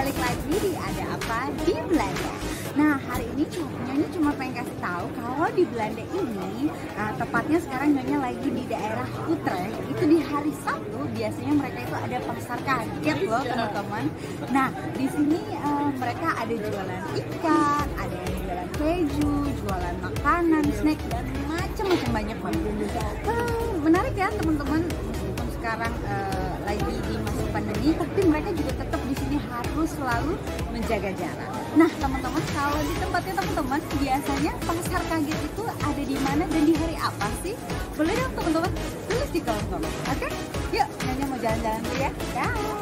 balik lagi di Ada Apa di Belanda. Nah hari ini Nyonya cuma pengen kasih tahu kalau di Belanda ini uh, Tepatnya sekarang Nyonya lagi di daerah Utrecht. Itu di hari Sabtu biasanya mereka itu ada pasar kaget loh teman-teman. Nah di sini uh, mereka ada jualan ikan, ada yang jualan keju, jualan makanan, snack dan macam-macam banyak banget. Uh, Menarik ya teman-teman sekarang uh, lagi di masa pandemi tapi mereka juga tetap harus selalu menjaga jarak. Nah, teman-teman kalau di tempatnya teman-teman biasanya pasar kaget itu ada di mana dan di hari apa sih? Boleh dong teman-teman tulis di kolom komentar. Oke? Yuk, Nyonya mau jalan-jalan dulu ya. Dah.